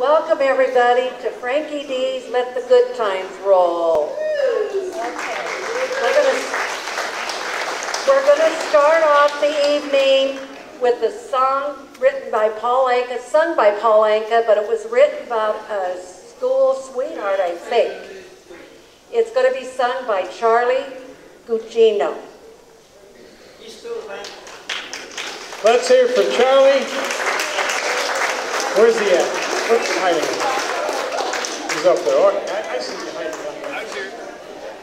Welcome everybody to Frankie D's Let the Good Times Roll. Okay. We're gonna, we're gonna start off the evening with a song written by Paul Anka, sung by Paul Anka, but it was written about a school sweetheart, I think. It's going to be sung by Charlie Guggino. Let's hear from Charlie. Where's he at? Hiding? He's up there. I, I see you hiding.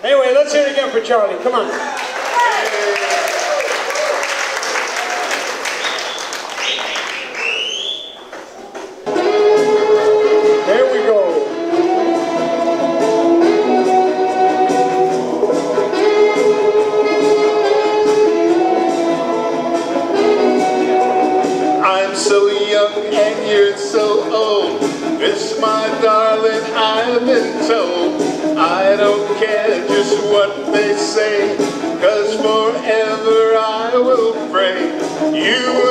Anyway, let's hear it again for Charlie. Come on. You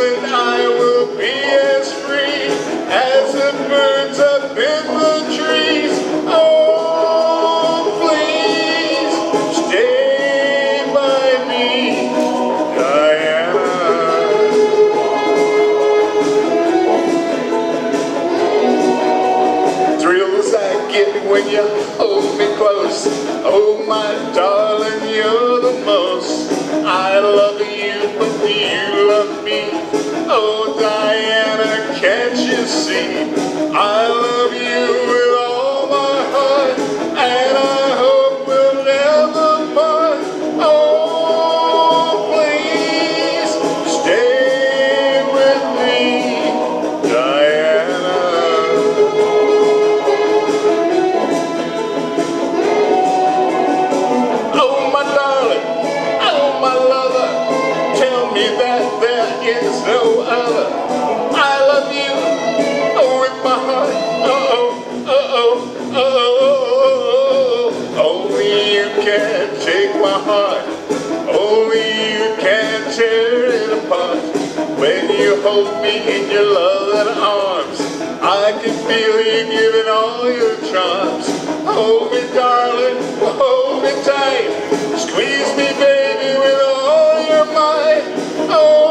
in your loving arms, I can feel you giving all your charms. Hold me, darling, hold me tight. Squeeze me, baby, with all your might. Oh,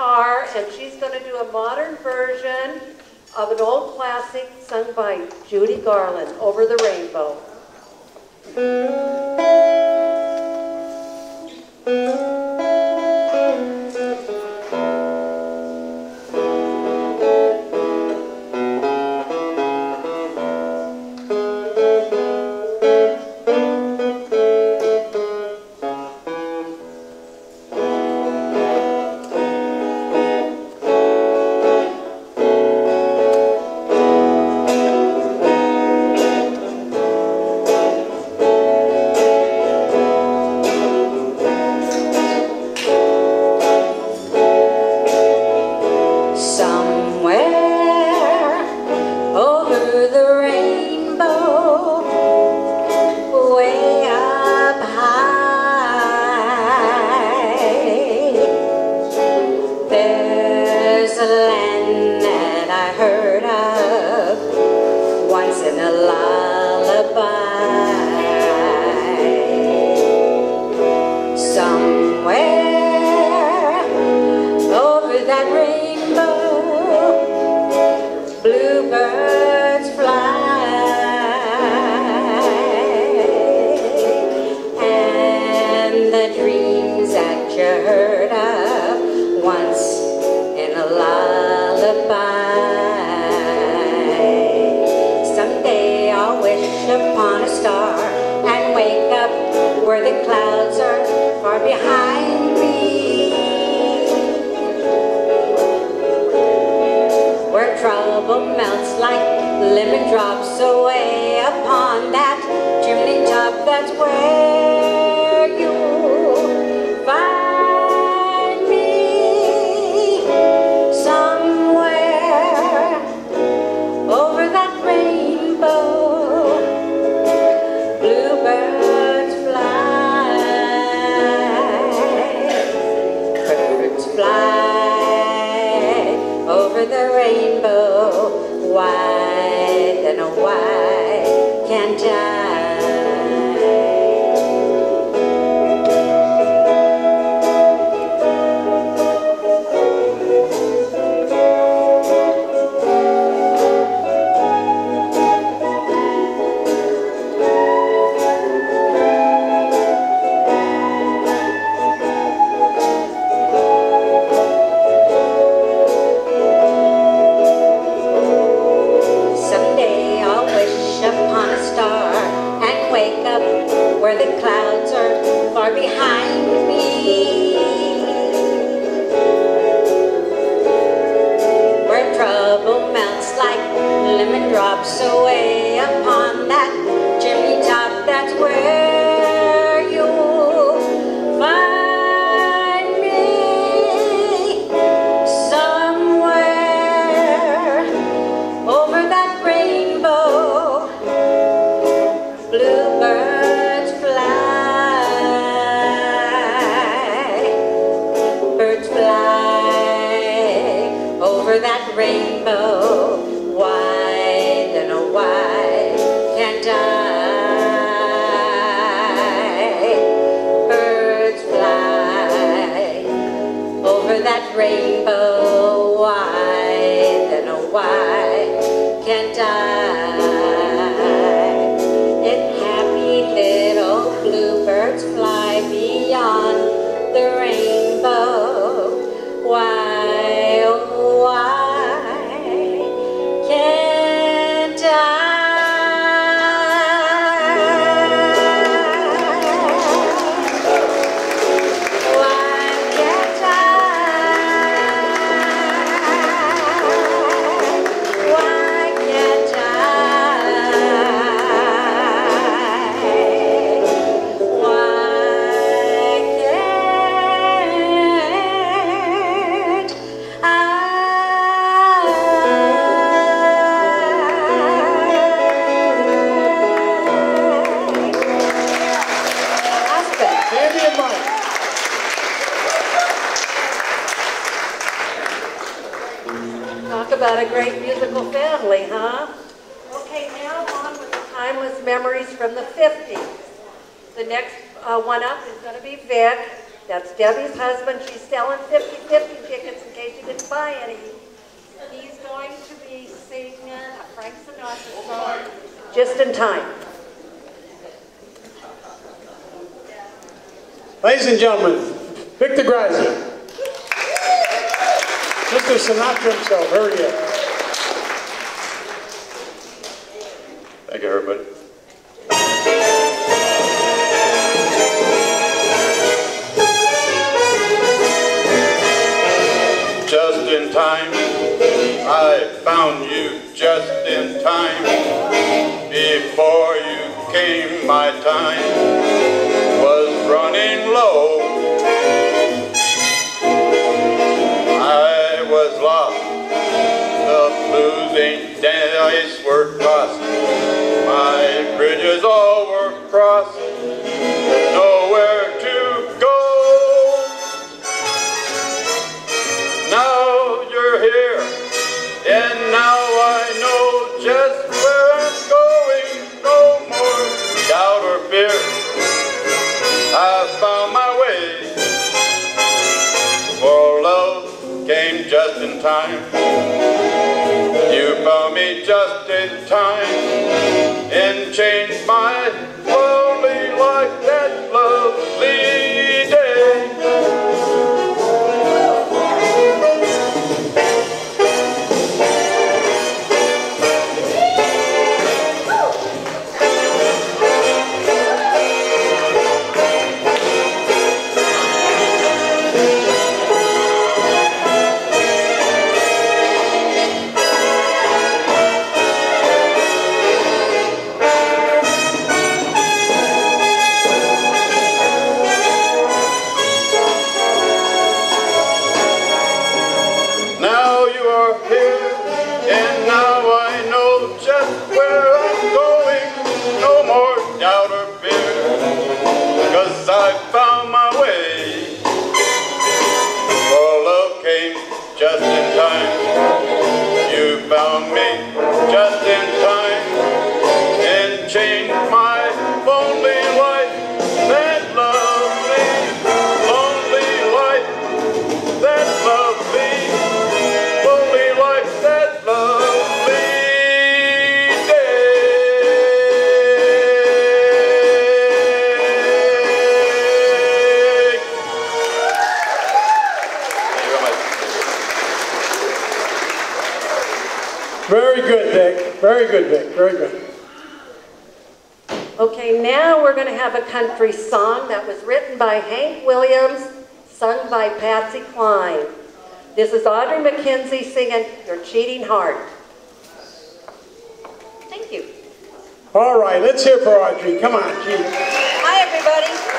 guitar, and she's going to do a modern version of an old classic sung by Judy Garland, Over the Rainbow. Debbie's husband, she's selling 50-50 tickets in case you didn't buy any. He's going to be singing a uh, Frank Sinatra song. Just in time. Ladies and gentlemen, Victor DeGrazia. cross. Very good, Vic. Very good, Vic. Very good. Okay, now we're going to have a country song that was written by Hank Williams, sung by Patsy Cline. This is Audrey McKenzie singing Your Cheating Heart. Thank you. All right, let's hear for Audrey. Come on, Chief. Hi, everybody.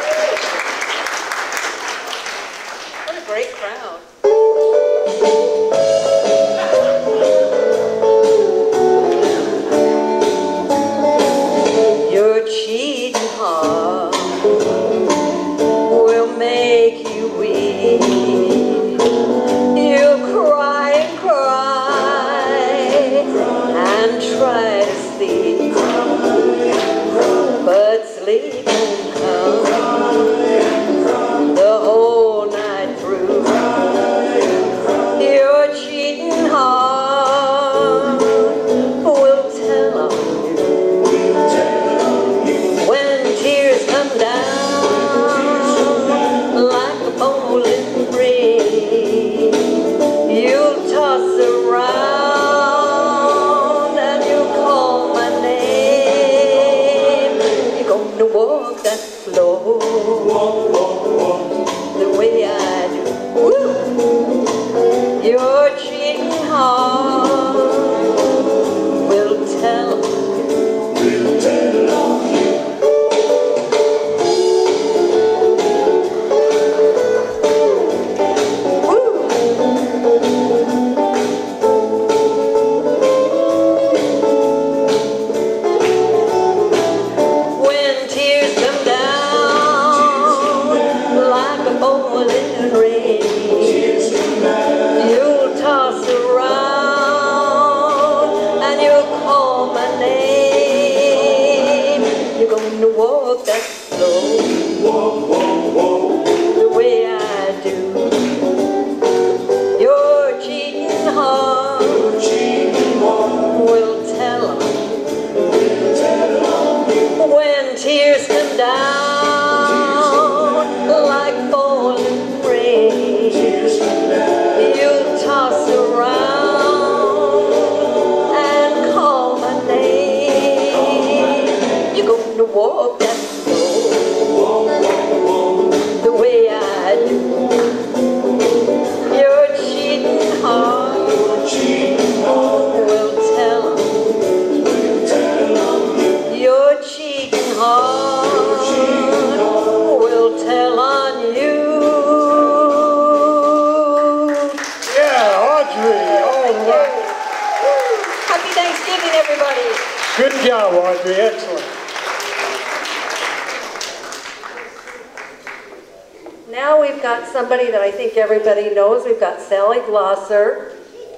everybody knows, we've got Sally Glausser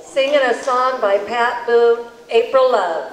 singing a song by Pat Boone, April Love.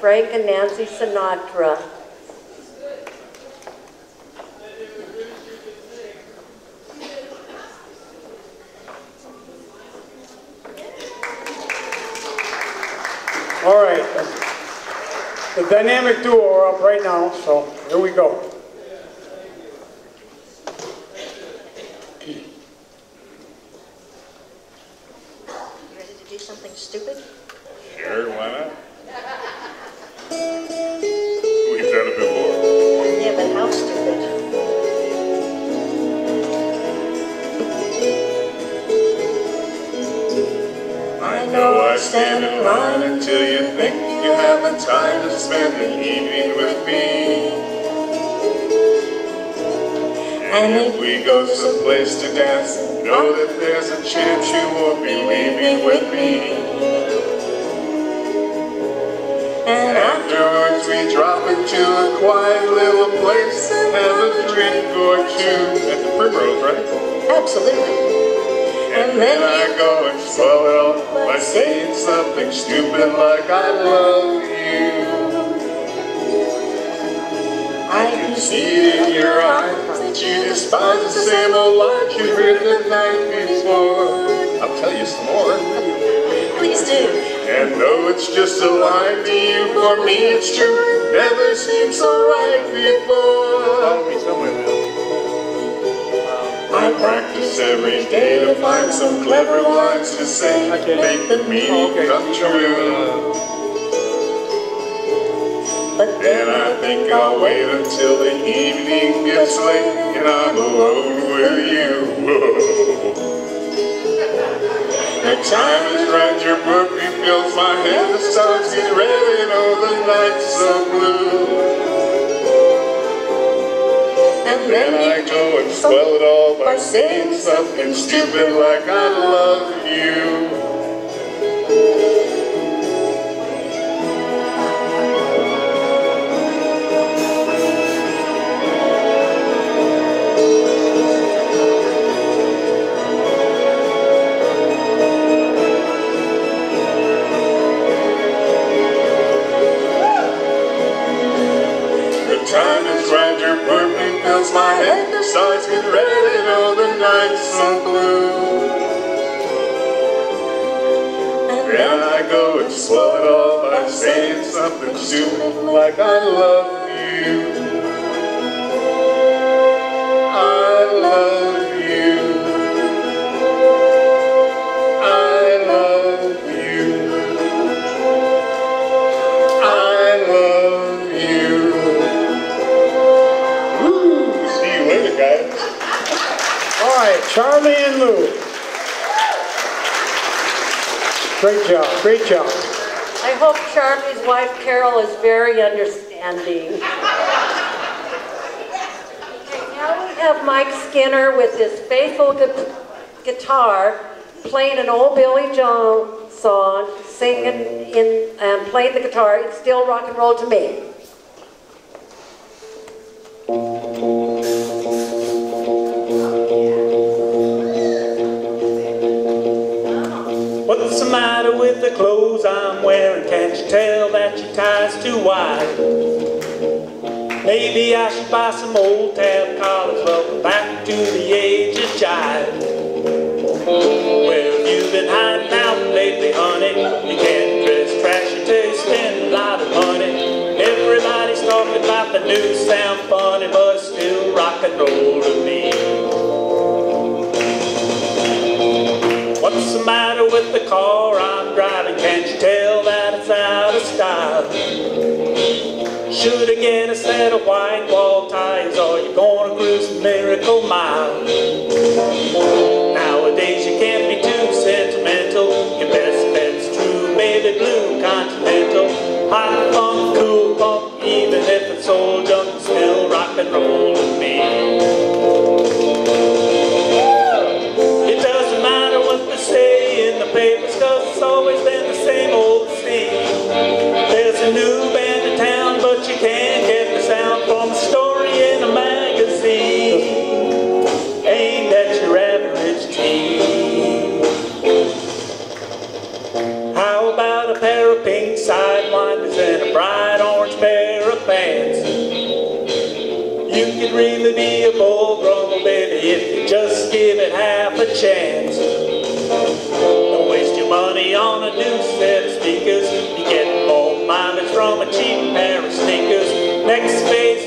Frank and Nancy Sinatra. All right. The dynamic duo are up right now, so here we go. Or two at the Primrose, right? Absolutely. And then I go and swell it off by saying something stupid like I love you. I can see it in your eyes that you despise the same old lines you heard the night before. I'll tell you some more. Please do. And though it's just a line to you, for me it's true. Never seemed so right before. Follow me somewhere, I practice every day to find some clever lines to say, make the meaning come true. But then I think I'll wait until the evening gets late and I'm alone with you. The time is right, your book refills my head, the stars get red and all the nights so blue. Then I go and swell it all by saying something stupid like I love you. Head, the stars get red and all the nights so blue. And I go and swell it all by saying something stupid like I love Lou. Great job, great job. I hope Charlie's wife Carol is very understanding. Okay, now we have Mike Skinner with his faithful gu- guitar playing an old Billy Joel song, singing in and playing the guitar. It's still rock and roll to me. Clothes I'm wearing? Can't you tell that your tie's too wide? Maybe I should buy some old tab collars. Welcome back to the age of. Where have you been hiding out lately, honey? You can't dress trashy till you spend a lot of money. Everybody's talking about the new sound funny, but it's still rock and roll to me. What's the matter with the car driving? Can't you tell that it's out of style? Should I get a set of white wall tires or you gonna cruise miracle mile? Nowadays you can't be too sentimental. Your best bet's true baby blue continental. Hot funk, cool funk, even if it's old junk, still rock and roll to me. There's a new band in town, but you can't get the sound from a story in a magazine. Aimed at your average teen. How about a pair of pink sidewinders and a bright orange pair of pants? You could really be a grumble, baby, if you just give it half a chance. Don't waste your money on a new set of speakers. You get more mileage from a cheap pair of sneakers. Next phase,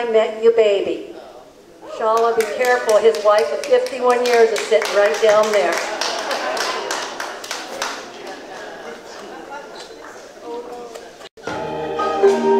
I Met You Baby. Shalla, be careful. His wife of 51 years is sitting right down there. Since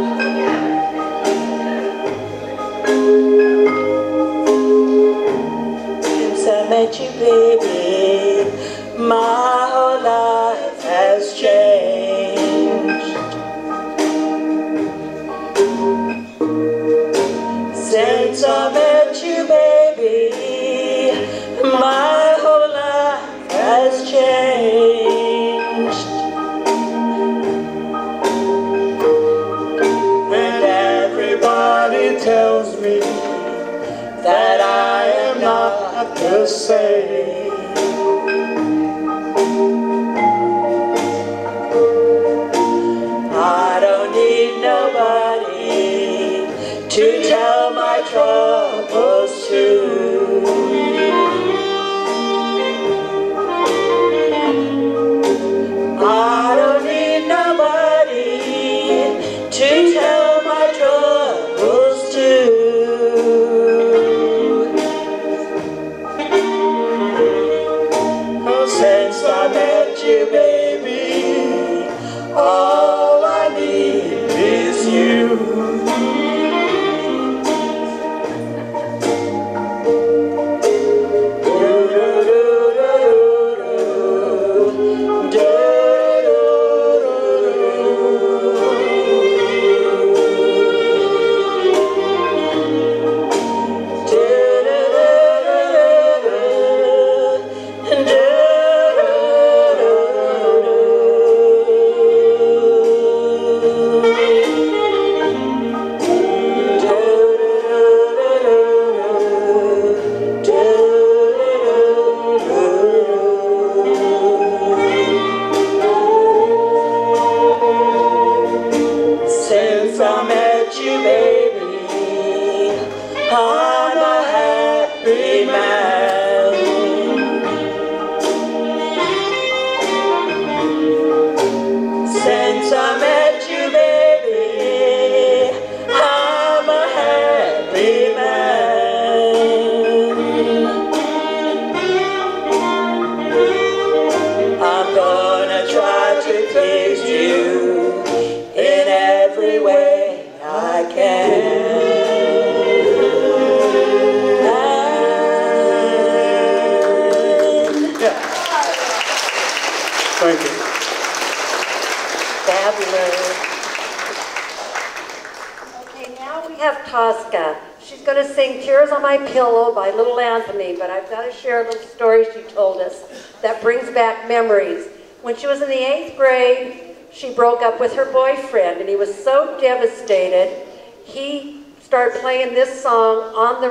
brings back memories. When she was in the eighth grade, she broke up with her boyfriend, and he was so devastated, he started playing this song on, the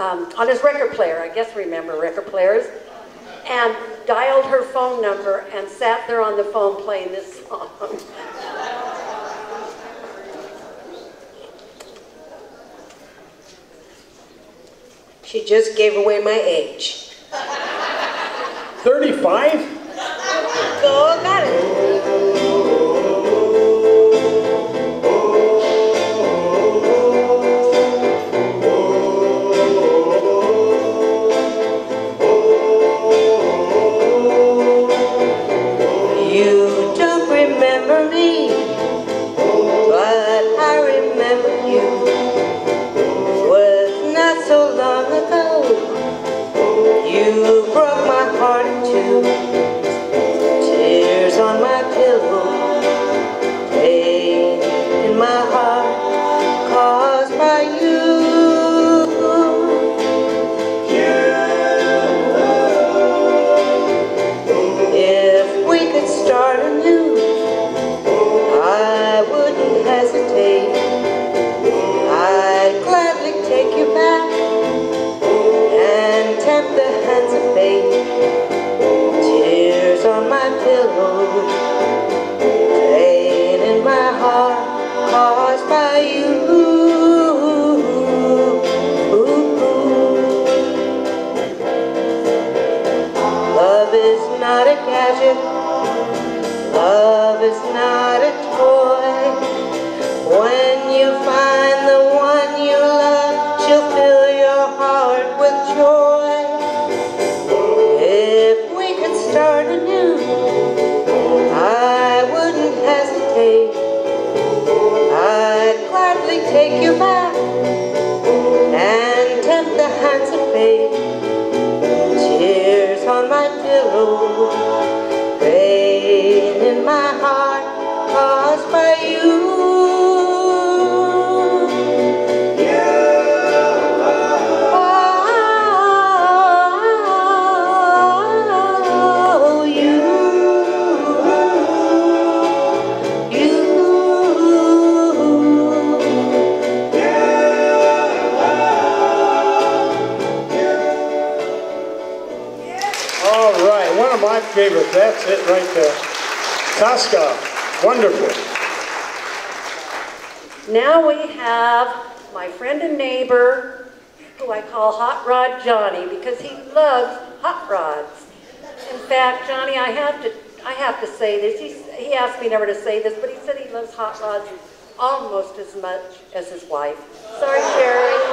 um, on his record player. I guess remember record players and dialed her phone number and sat there on the phone playing this song. She just gave away my age. 35? Go, got it. All right, one of my favorites. That's it right there. Tosca, wonderful. Now we have my friend and neighbor, who I call Hot Rod Johnny, because he loves hot rods. In fact, Johnny, I have to, I have to say this. He's, he asked me never to say this, but he said he loves hot rods almost as much as his wife. Sorry, Sherry.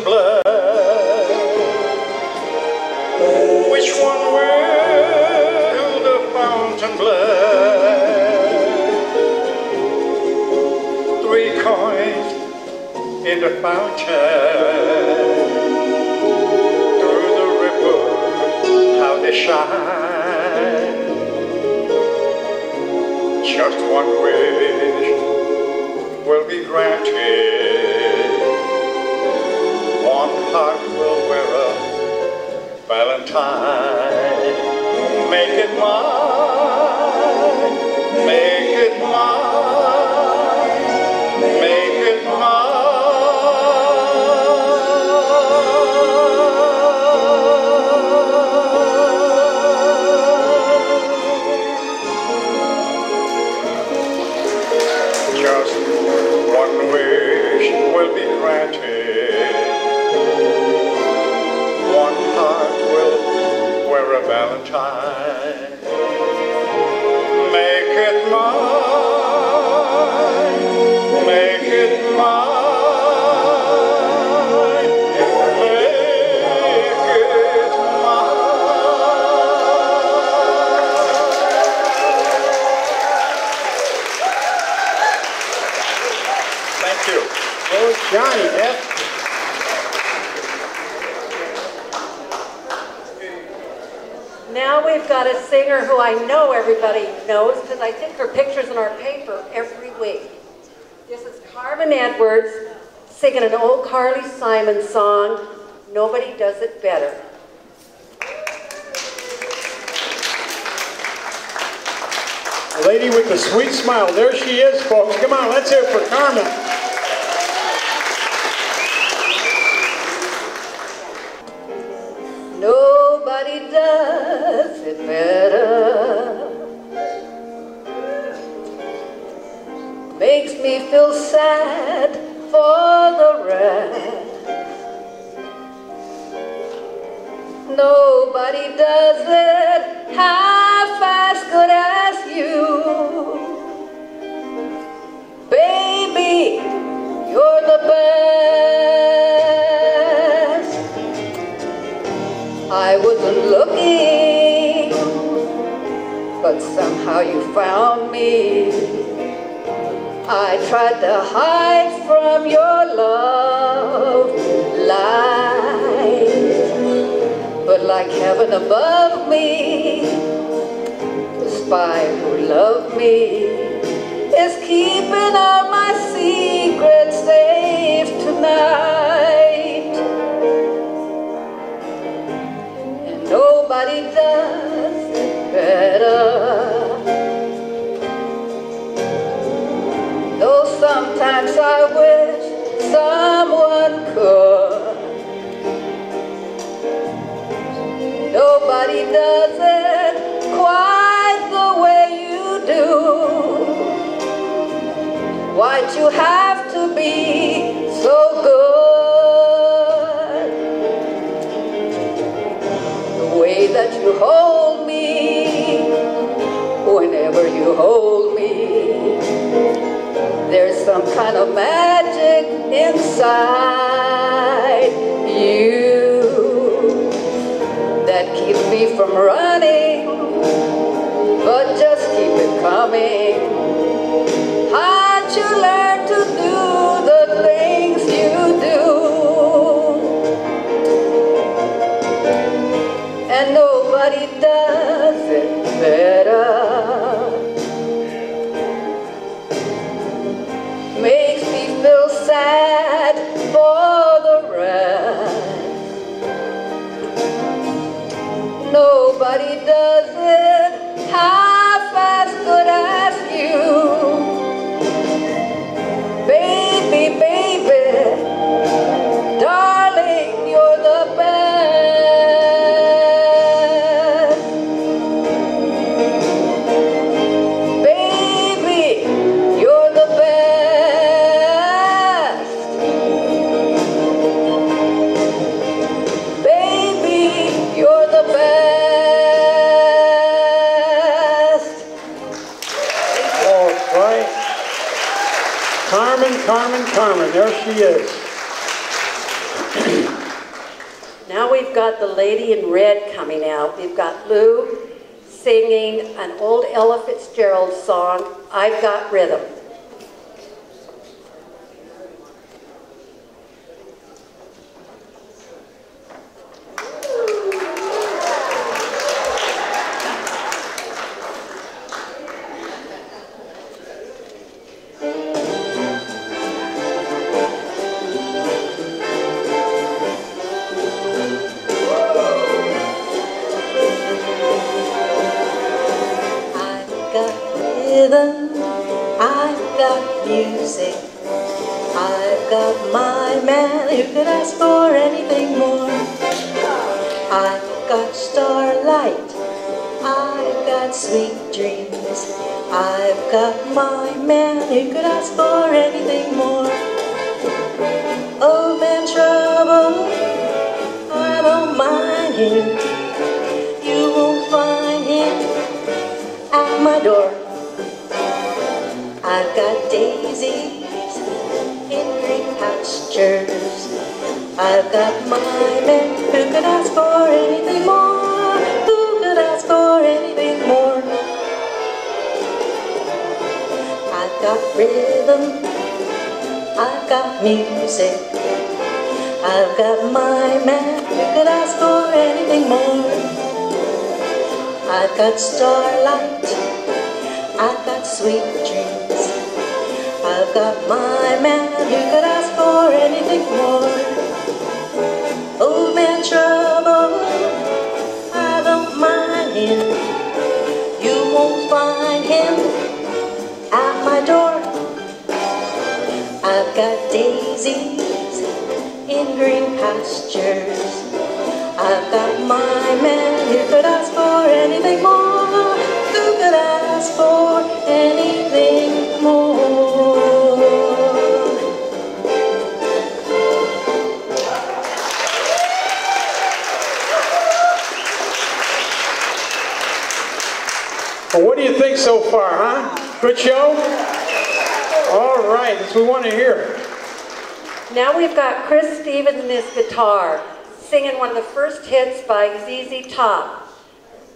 Fountain bless? Which one will the fountain bless? Three coins in the fountain, through the ripple, how they shine. Just one wish will be granted. Heart will wear a valentine. Make it mine, make it mine, I know everybody knows because I think her picture's in our paper every week. This is Carmen Edwards singing an old Carly Simon song, Nobody Does It Better. the lady with the sweet smile. There she is, folks. Come on, let's hear it for Carmen. You that keeps me from running, the lady in red coming out. We've got Lou singing an old Ella Fitzgerald song, I've Got Rhythm. Rhythm, I've got music. I've got my man who could ask for anything more. I've got starlight, I've got sweet dreams. I've got my man who could ask for anything more. Old man trouble, I don't mind him. You won't find him at my door. I've got daisies in green pastures. I've got my man who could ask for anything more. Who could ask for anything more? I've got rhythm. I've got music. I've got my man who could ask for anything more. I've got starlight. I've got sweet dreams. I've got my man who could ask for anything more. Old man trouble, I don't mind him. You won't find him at my door. I've got daisies in green pastures. I've got my man who could ask for anything more. Who could ask for anything more? So far, huh? Good show? All right, that's what we want to hear. Now we've got Chris Stephens and his guitar singing one of the first hits by ZZ Top.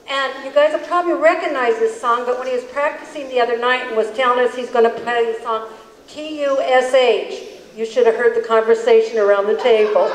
And you guys will probably recognize this song, but when he was practicing the other night and was telling us he's going to play the song T-U-S-H, you should have heard the conversation around the table.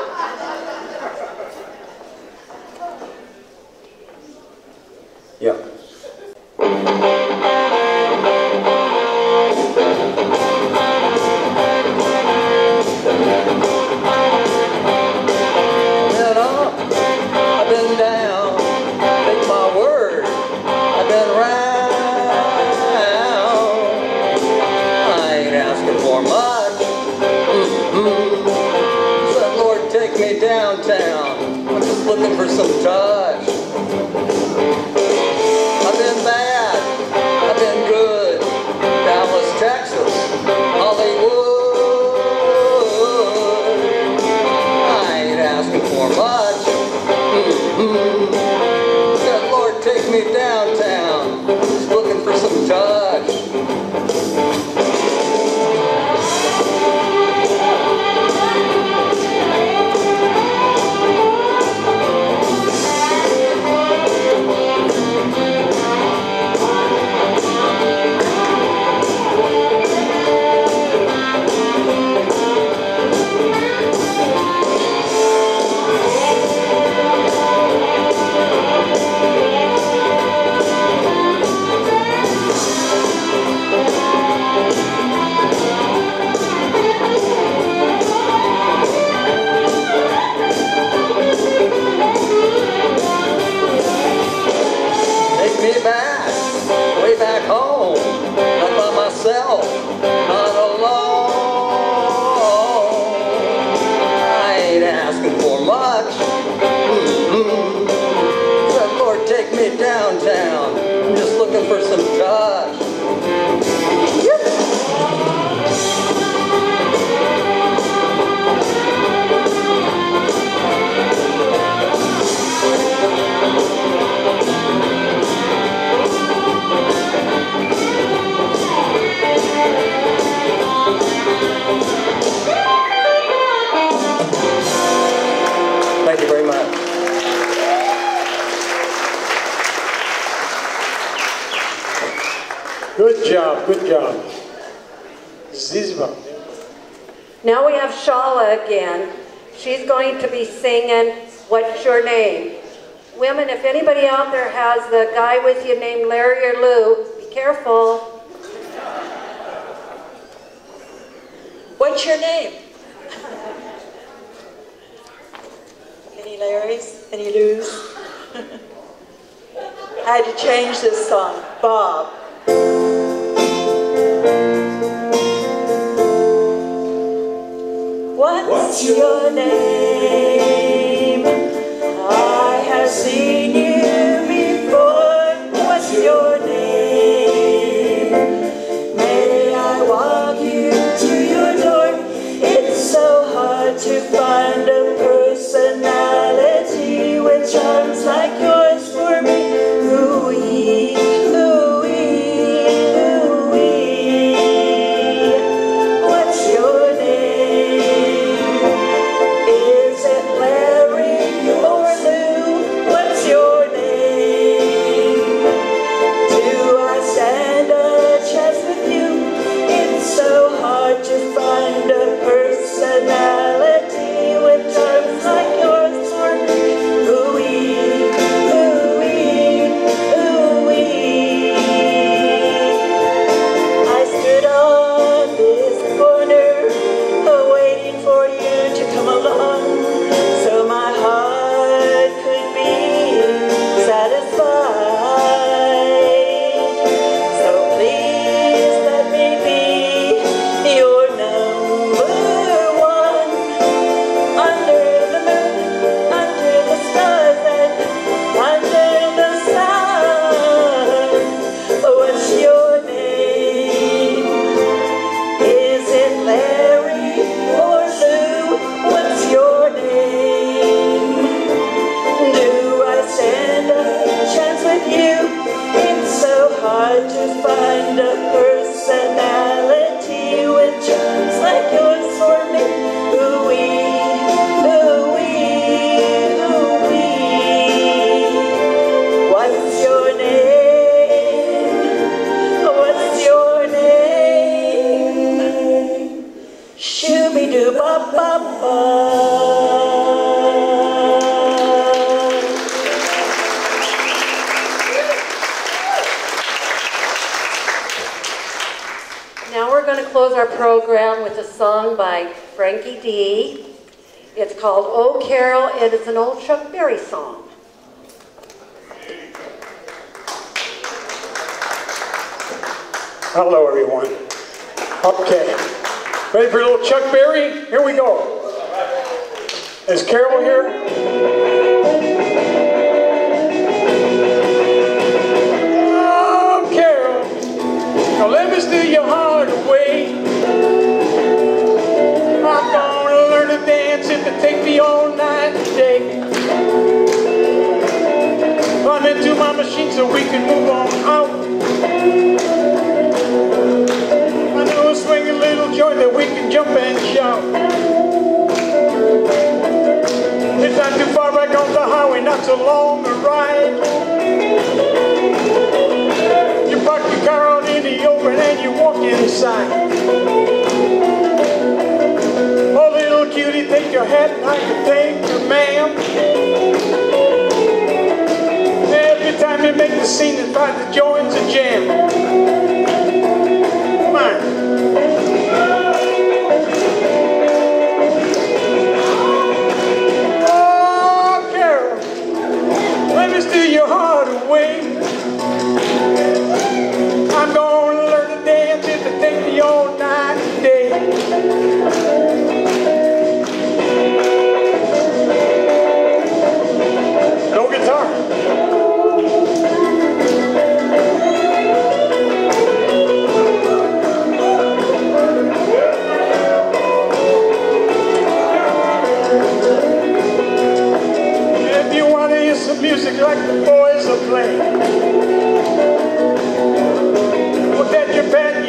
Mm-hmm. downtown. I'm just looking for some touch. Good job, good job. Zizba. Now we have Shalla again. She's going to be singing What's Your Name? Women, if anybody out there has the guy with you named Larry or Lou, be careful. What's your name? Any Larrys? Any Lou's? I had to change this song. Bob. What's your name? I have seen Carol. It is an old Chuck Berry song. Hello, everyone. Okay. Ready for a little Chuck Berry? Here we go. Is Carol here? So we can move on out. I know a swinging little joint that we can jump and shout. It's not too far back on the highway, not so long a ride. You park your car out in the open and you walk inside. Oh, little cutie, take your hat and I can take your ma'am. Time you make the scene and find the joints a jam.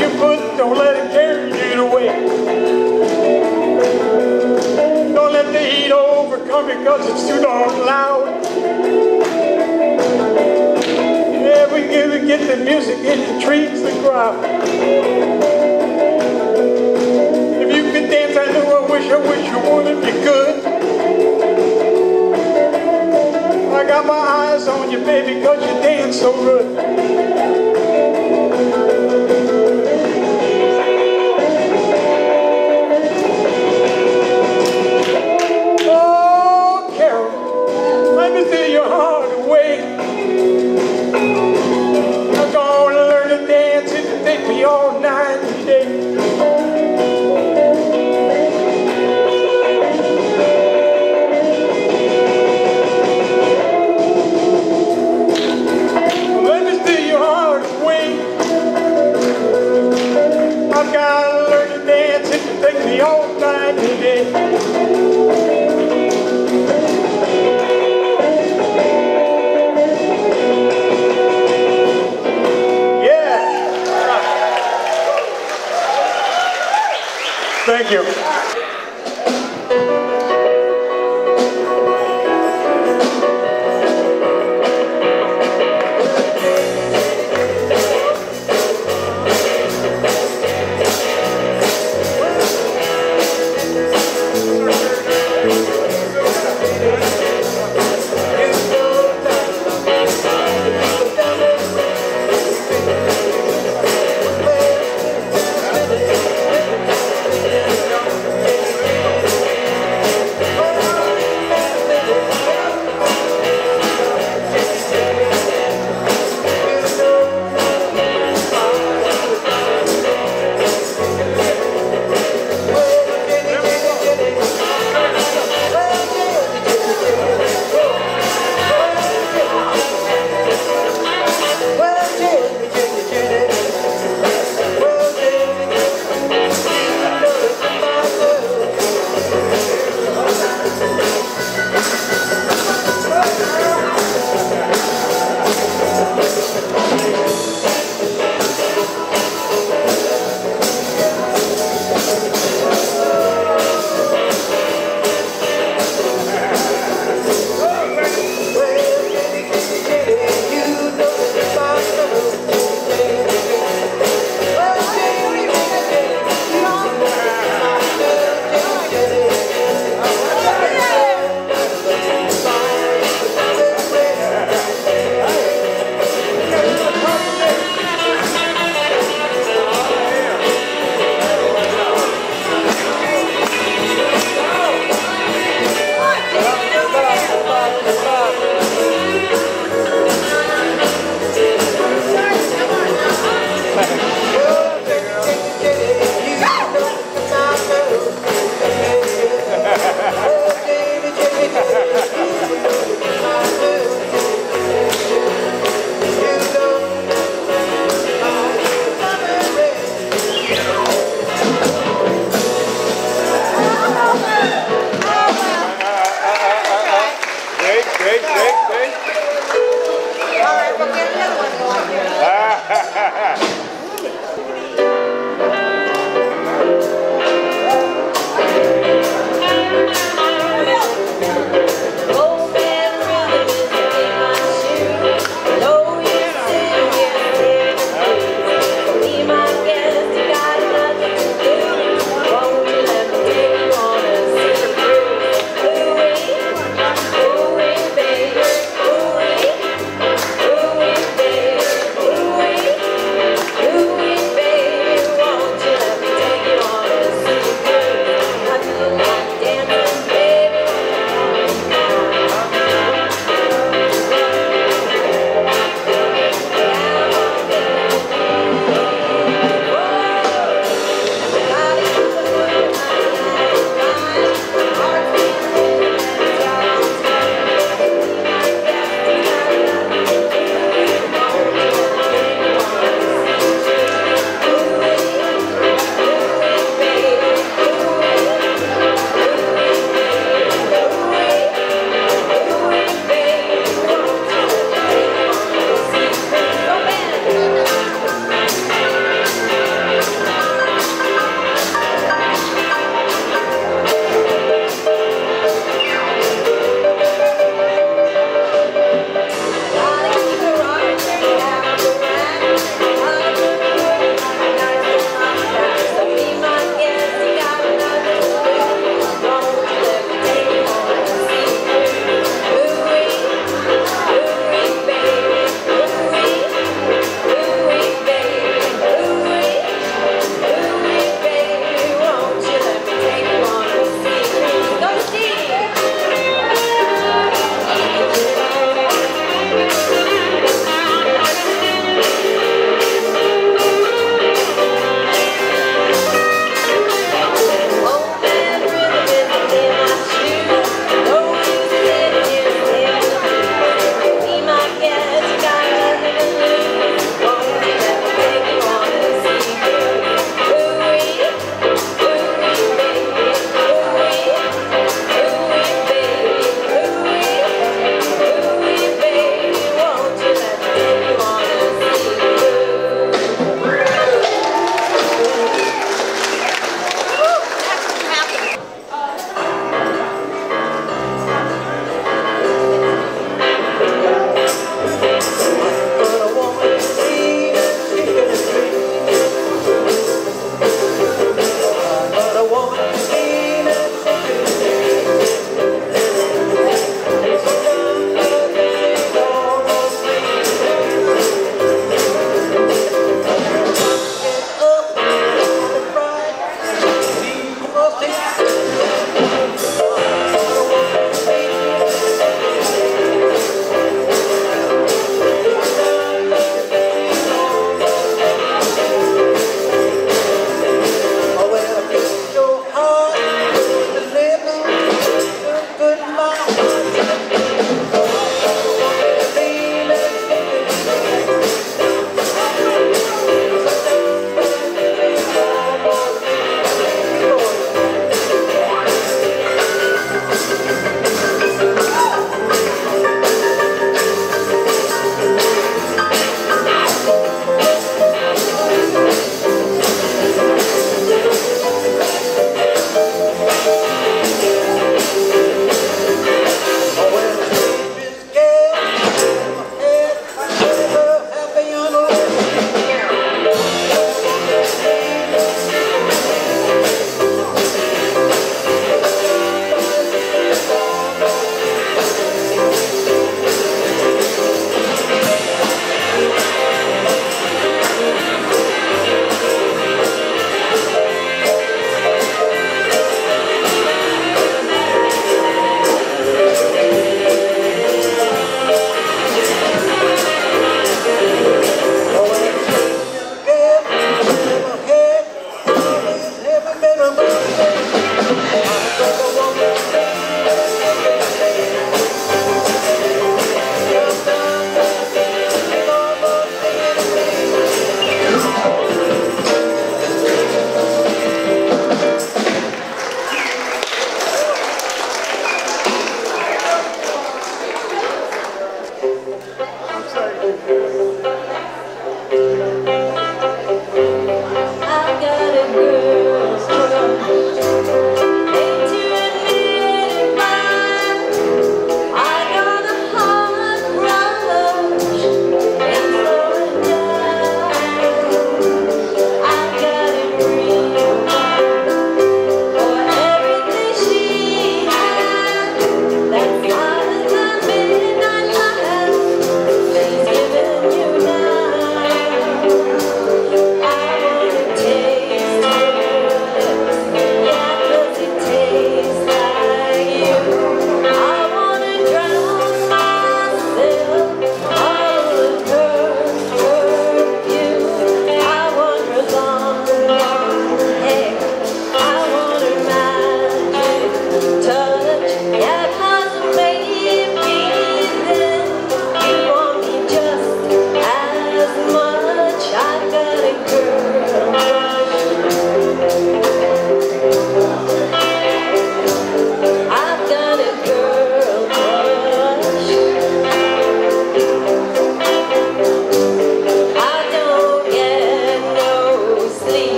You put, don't let it carry you away. Don't let the heat overcome you because it's too darn loud. Yeah, we gotta get the music it treats the crowd. If you could dance, I know I wish, I wish you would if you could. I got my eyes on you, baby, cause you dance so good.